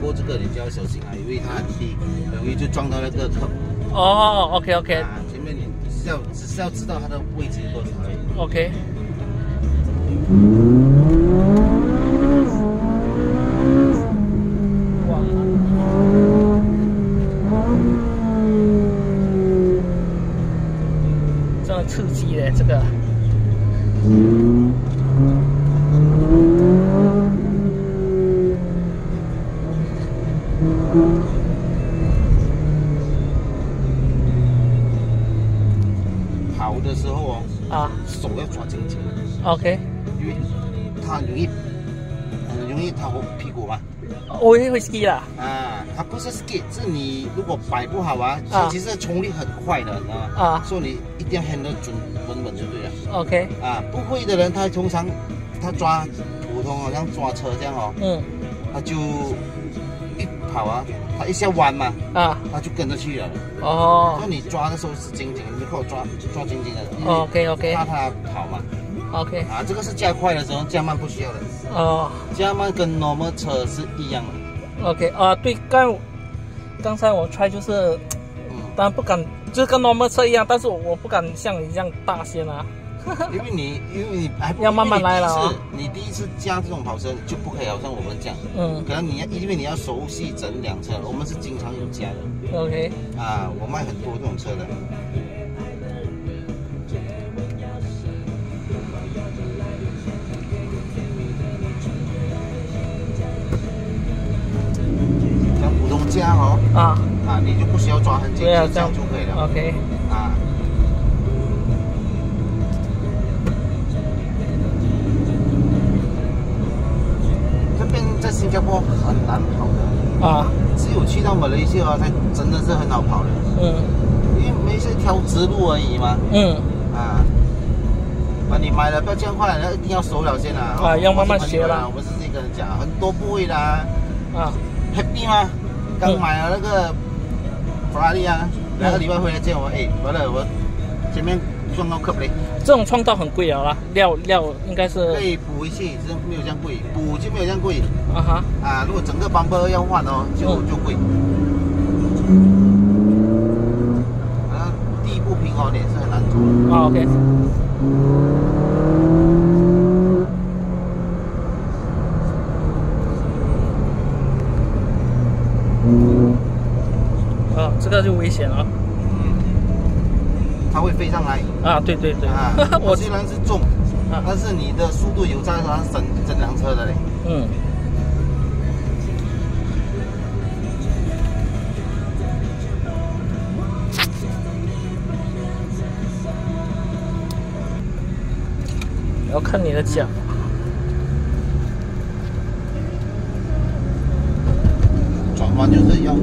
过这个你就要小心啊，因为它很低，很容易就撞到那个坑。哦，OK OK 啊，前面你只是要只是要知道它的位置有多少而已。OK。哇！这么刺激嘞，这个。跑的时候哦，啊手要抓紧紧，，OK，因为它容易很容易它会屁股嘛。我也会 ski 啦。啊，它不是 skate，是你如果摆不好啊，啊其实冲力很快的，你知道吗？啊所以你一定要 handle 准稳稳就对了。OK，啊，不会的人他通常他抓普通好像抓车这样哦，嗯，他就一跑啊，它一下弯嘛，啊，它就跟着去了。哦那你抓的时候是紧紧的，你给我抓抓紧紧的，，OK OK 怕它跑嘛。OK，啊，这个是加快的时候，加慢不需要的，哦加慢跟 normal 车是一样的。，OK，啊，对，刚刚才我 try 就是，嗯，当然不敢，就是跟 normal 车一样，但是我我不敢像你这样大先啊。因为你因为你还不要慢慢来了哦因为你第一次加这种跑车就不可以好像我们这样，嗯可能你要因为你要熟悉整辆车，我们是经常有加的。，OK，啊，我卖很多这种车的。像普通加哦，啊，啊，你就不需要抓很紧，对啊，就这样就可以了。OK，啊。很难跑的，啊，只有去到马来西亚才真的是很好跑的。嗯。因为没是条直路而已嘛，嗯，啊，啊，你买了不要这样快，那一定要熟了先啊。啊要慢慢学啦。我们是这个人讲，很多部位啦。啊。啊，，happy 吗？刚买了那个法拉利啊，两个礼拜回来见我，哎，完了我前面撞到 curb 嘞，这种创造很贵啊啦，料料应该是可以补一些，是没有这样贵，补就没有这样贵啊哈，啊。如果整个 bumper 要换哦，就嗯就贵。啊，地不平哦，也是很难做的。啊 OK，啊，这个就危险了它会飞上来啊！对对对，啊。我我虽然是重，啊但是你的速度有在它整整辆车的嘞。嗯。要看你的脚，转弯就是要啊。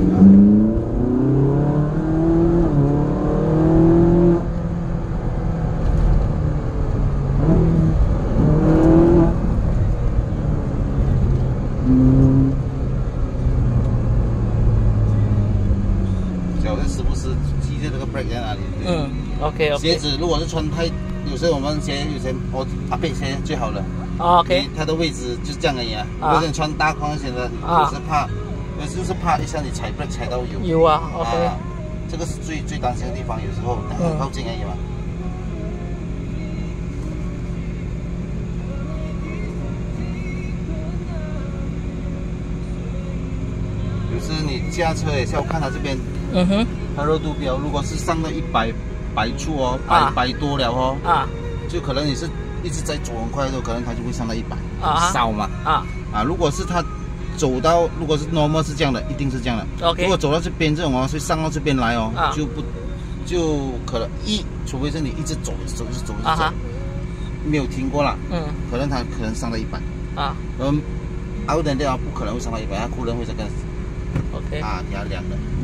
脚是时不时记着这个 brake 在哪里。嗯，OK 鞋 OK，子如果是穿太，有时候我们鞋有些我阿贝鞋最好了。啊 OK，它的位置就这样而已啊。啊如果你穿大框鞋的，啊有时怕，有时就是怕一下你踩 brake 踩到油。有啊，OK，啊，这个是最最担心的地方，有时候靠近而已嘛。有时你驾车也是要看它这边嗯哼，它热度表，如果是上到一百百处哦，百啊。百多了哦，啊。就可能你是一直在走很快的时候，可能它就会上到一百，啊少嘛。啊。啊，如果是它走到，如果是 normal 是这样的，一定是这样的。，OK，如果走到这边这种哦，所以上到这边来哦，啊。就不就可能一，除非是你一直走，一直走，一直走，一直走，没有停过了，嗯。可能它可能上到一百，啊。嗯，out 的不可能会上到一百，它可能会这个，OK，啊你要凉的。